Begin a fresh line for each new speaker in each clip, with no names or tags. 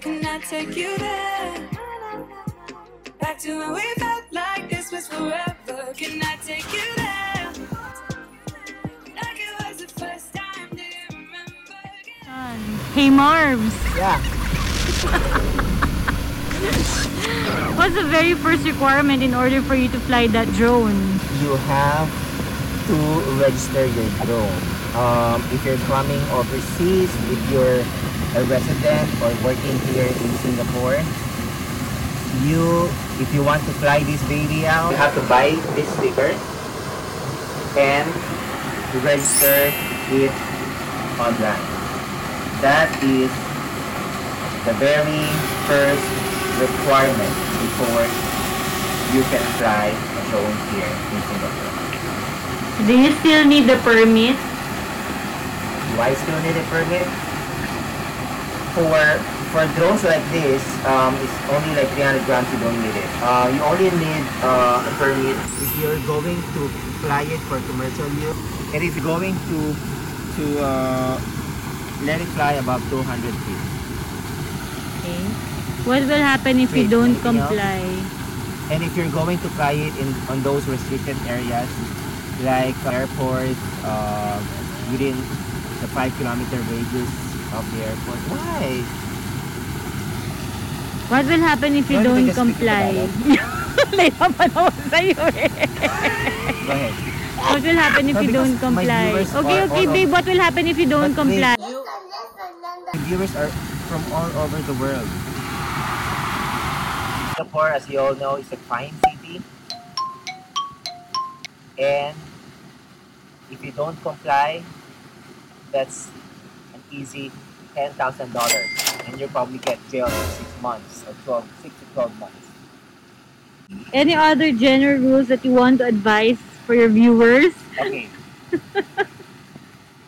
Can I take you there? Back to when we felt like this was forever. Can I take you there? Like it was the first time. Do you remember?
Yan. Hey Marvz,
Yeah.
what's the very first requirement in order for you to fly that drone?
You have to register your drone. Um, if you're coming overseas, if you're a resident or working here in Singapore, you, if you want to fly this baby out, you have to buy this sticker and register it online. That is the very first requirement before you can fly a drone here in Singapore.
Do you still need the permit?
Do I still need a permit? For for drones like this, um, it's only like 300 grams. You don't need it. Uh, you only need uh, a permit if you're going to fly it for commercial use, and if you're going to to uh, let it fly above 200 feet.
Okay. What will happen if you don't
anything else?
comply?
And if you're going to fly it in on those restricted areas, like airports, uh, within the five kilometer radius of the airport, why?
What will happen if you
Why don't
don't
we just speak
comply? Sa'yo eh.
Go ahead.
What will happen if
No,
you don't comply? Okay,
are
okay,
all
babe. What will happen if you don't
But wait.
comply?
The viewers are from all over the world. Singapore, as you all know, is a fine city. And if you don't comply, that's an easy $10,000. And you probably get jailed for six months or 12, six to 12 months.
Any other general rules that you want to advise for your viewers?
Okay.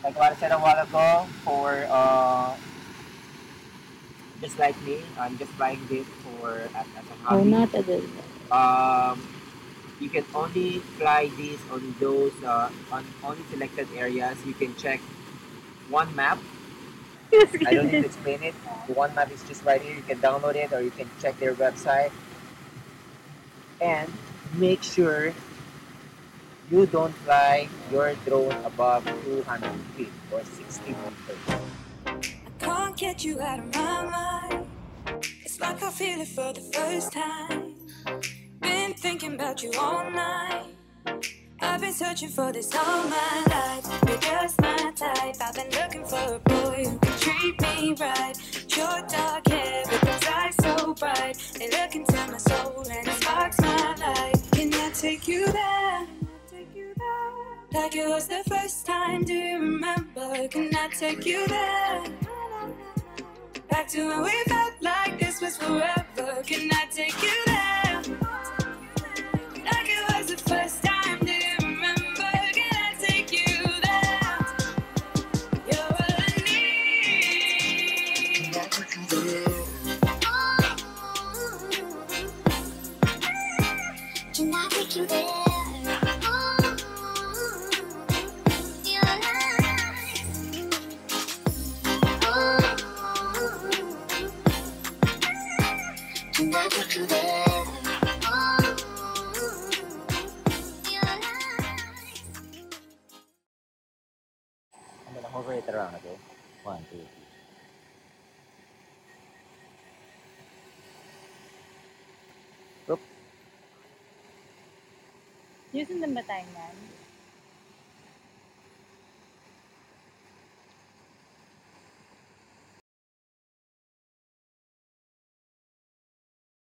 like what I said a while ago, for uh, just like me, I'm just buying this for as, as a
Oh, not a good.
um, you can only fly these on those uh, on only selected areas. You can check OneMap. I don't need to explain it. The OneMap is just right here. You can download it or you can check their website. And make sure you don't fly your drone above 200 feet or 60 meters.
I can't get you out of my mind. It's like I feel it for the first time. Been thinking about you all night. I've been searching for this all my life. You're just my type. I've been looking for a boy who can treat me right. Your dark hair with those eyes so bright. They look into my soul and it sparks my life. Can I take you there? Like it was the first time, do you remember? Can I take you there? Back to when we felt like this was forever. Can I take you there?
Hover it around, okay? One, two, three.
Susundan ba tayo man?